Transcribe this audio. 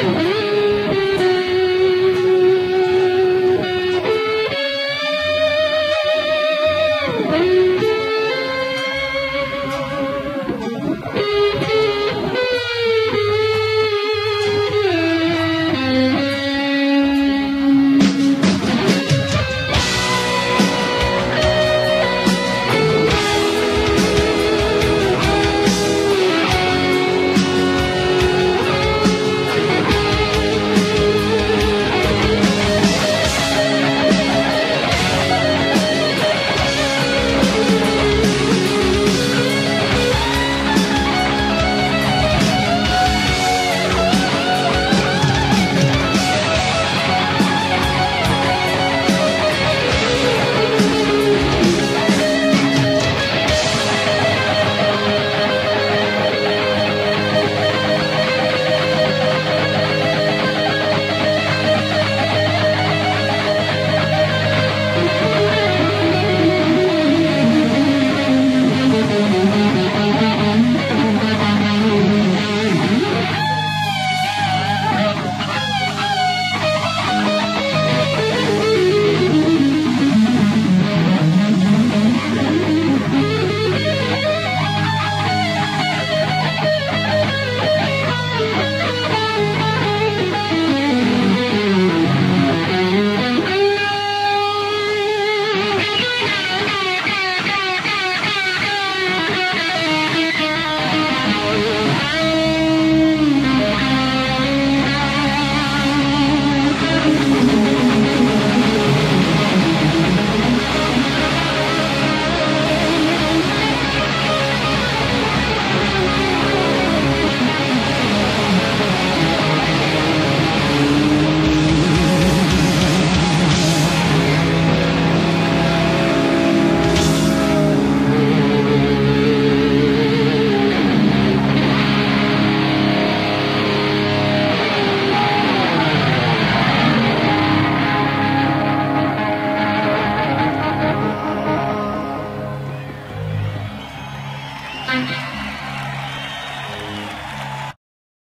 Woo!